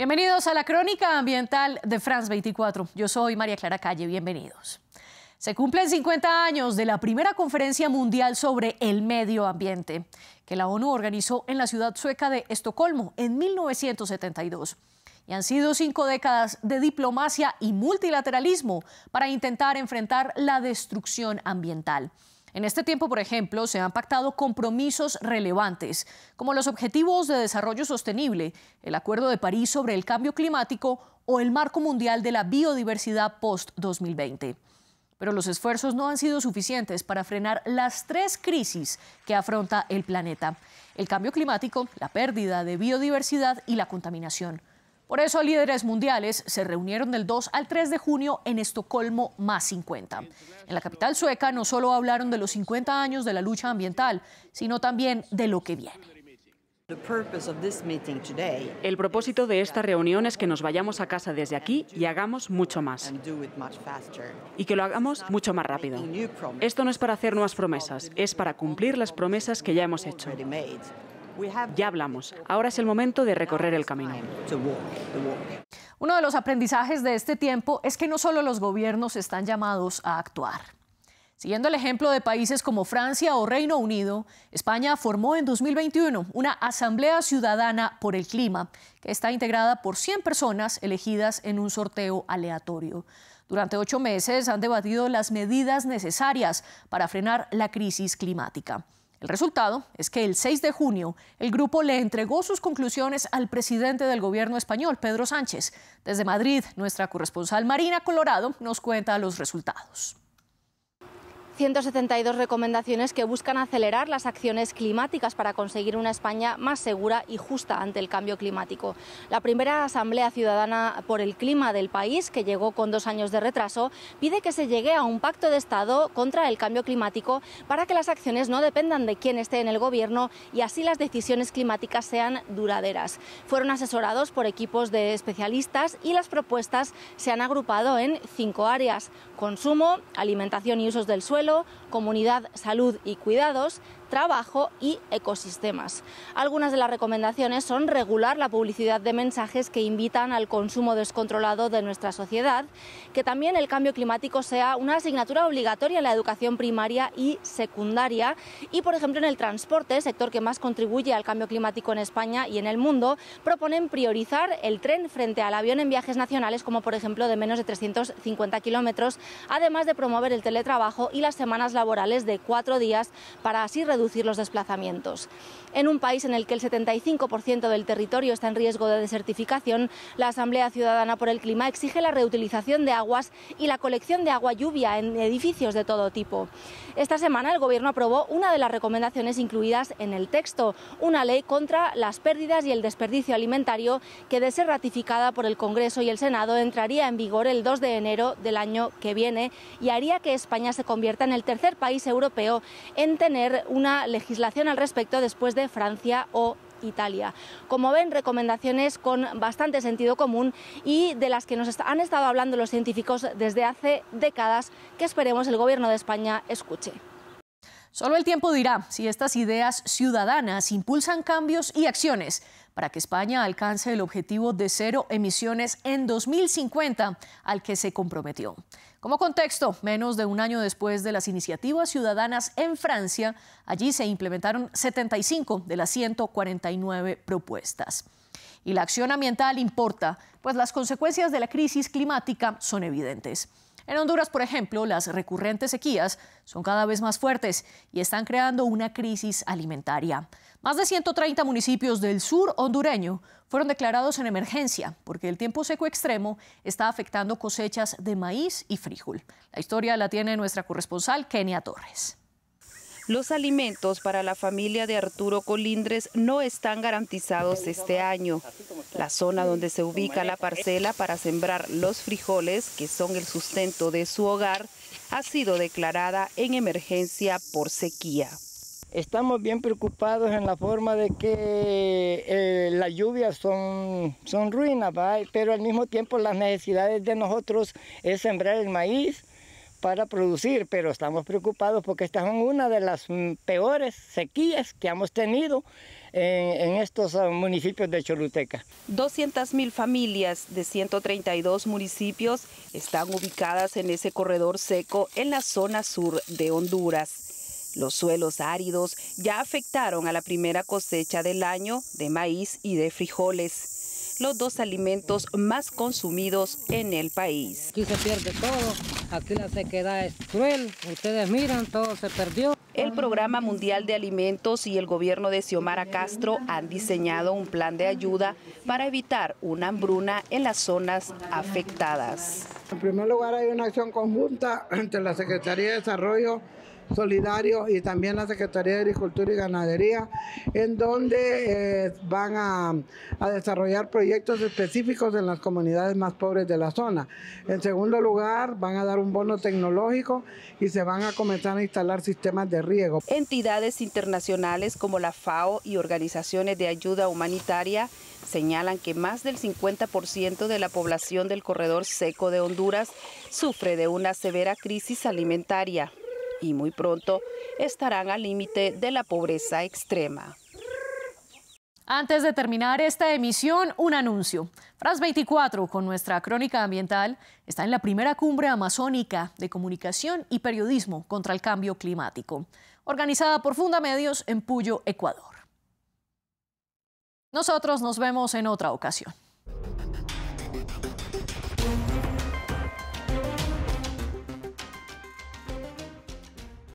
Bienvenidos a la crónica ambiental de France 24. Yo soy María Clara Calle, bienvenidos. Se cumplen 50 años de la primera conferencia mundial sobre el medio ambiente que la ONU organizó en la ciudad sueca de Estocolmo en 1972. Y han sido cinco décadas de diplomacia y multilateralismo para intentar enfrentar la destrucción ambiental. En este tiempo, por ejemplo, se han pactado compromisos relevantes, como los Objetivos de Desarrollo Sostenible, el Acuerdo de París sobre el Cambio Climático o el Marco Mundial de la Biodiversidad post-2020. Pero los esfuerzos no han sido suficientes para frenar las tres crisis que afronta el planeta. El cambio climático, la pérdida de biodiversidad y la contaminación. Por eso líderes mundiales se reunieron del 2 al 3 de junio en Estocolmo más 50. En la capital sueca no solo hablaron de los 50 años de la lucha ambiental, sino también de lo que viene. El propósito de esta reunión es que nos vayamos a casa desde aquí y hagamos mucho más. Y que lo hagamos mucho más rápido. Esto no es para hacer nuevas promesas, es para cumplir las promesas que ya hemos hecho. Ya hablamos. Ahora es el momento de recorrer el camino. Uno de los aprendizajes de este tiempo es que no solo los gobiernos están llamados a actuar. Siguiendo el ejemplo de países como Francia o Reino Unido, España formó en 2021 una Asamblea Ciudadana por el Clima, que está integrada por 100 personas elegidas en un sorteo aleatorio. Durante ocho meses han debatido las medidas necesarias para frenar la crisis climática. El resultado es que el 6 de junio el grupo le entregó sus conclusiones al presidente del gobierno español, Pedro Sánchez. Desde Madrid, nuestra corresponsal Marina Colorado nos cuenta los resultados. 172 recomendaciones que buscan acelerar las acciones climáticas para conseguir una España más segura y justa ante el cambio climático. La primera Asamblea Ciudadana por el Clima del país, que llegó con dos años de retraso, pide que se llegue a un pacto de Estado contra el cambio climático para que las acciones no dependan de quién esté en el gobierno y así las decisiones climáticas sean duraderas. Fueron asesorados por equipos de especialistas y las propuestas se han agrupado en cinco áreas. Consumo, alimentación y usos del suelo, comunidad, salud y cuidados, trabajo y ecosistemas. Algunas de las recomendaciones son regular la publicidad de mensajes que invitan al consumo descontrolado de nuestra sociedad, que también el cambio climático sea una asignatura obligatoria en la educación primaria y secundaria y, por ejemplo, en el transporte, sector que más contribuye al cambio climático en España y en el mundo, proponen priorizar el tren frente al avión en viajes nacionales, como por ejemplo de menos de 350 kilómetros, además de promover el teletrabajo y las semanas laborales de cuatro días para así reducir reducir los desplazamientos. En un país en el que el 75% del territorio está en riesgo de desertificación, la Asamblea Ciudadana por el Clima exige la reutilización de aguas y la colección de agua lluvia en edificios de todo tipo. Esta semana el Gobierno aprobó una de las recomendaciones incluidas en el texto, una ley contra las pérdidas y el desperdicio alimentario que, de ser ratificada por el Congreso y el Senado, entraría en vigor el 2 de enero del año que viene y haría que España se convierta en el tercer país europeo en tener una legislación al respecto después de Francia o Italia. Como ven, recomendaciones con bastante sentido común y de las que nos han estado hablando los científicos desde hace décadas que esperemos el Gobierno de España escuche. Solo el tiempo dirá si estas ideas ciudadanas impulsan cambios y acciones para que España alcance el objetivo de cero emisiones en 2050 al que se comprometió. Como contexto, menos de un año después de las iniciativas ciudadanas en Francia, allí se implementaron 75 de las 149 propuestas. Y la acción ambiental importa, pues las consecuencias de la crisis climática son evidentes. En Honduras, por ejemplo, las recurrentes sequías son cada vez más fuertes y están creando una crisis alimentaria. Más de 130 municipios del sur hondureño fueron declarados en emergencia porque el tiempo seco extremo está afectando cosechas de maíz y frijol. La historia la tiene nuestra corresponsal Kenia Torres. Los alimentos para la familia de Arturo Colindres no están garantizados este año. La zona donde se ubica la parcela para sembrar los frijoles, que son el sustento de su hogar, ha sido declarada en emergencia por sequía. Estamos bien preocupados en la forma de que eh, las lluvias son, son ruinas, pero al mismo tiempo las necesidades de nosotros es sembrar el maíz, para producir, pero estamos preocupados porque esta es una de las mm, peores sequías que hemos tenido en, estos ah, municipios de Choluteca. 200.000 familias de 132 municipios están ubicadas en ese corredor seco en la zona sur de Honduras. Los suelos áridos ya afectaron a la primera cosecha del año de maíz y de frijoles los dos alimentos más consumidos en el país. Aquí se pierde todo, aquí la sequedad es cruel, ustedes miran, todo se perdió. El Programa Mundial de Alimentos y el gobierno de Xiomara Castro han diseñado un plan de ayuda para evitar una hambruna en las zonas afectadas. En primer lugar hay una acción conjunta entre la Secretaría de Desarrollo Solidario y también la Secretaría de Agricultura y Ganadería, en donde eh, van a, a, desarrollar proyectos específicos en las comunidades más pobres de la zona. En segundo lugar, van a dar un bono tecnológico y se van a comenzar a instalar sistemas de riego. Entidades internacionales como la FAO y organizaciones de ayuda humanitaria señalan que más del 50% de la población del corredor seco de Honduras sufre de una severa crisis alimentaria y muy pronto estarán al límite de la pobreza extrema. Antes de terminar esta emisión, un anuncio. FRAS 24, con nuestra crónica ambiental, está en la primera cumbre amazónica de comunicación y periodismo contra el cambio climático, organizada por Fundamedios en Puyo, Ecuador. Nosotros nos vemos en otra ocasión.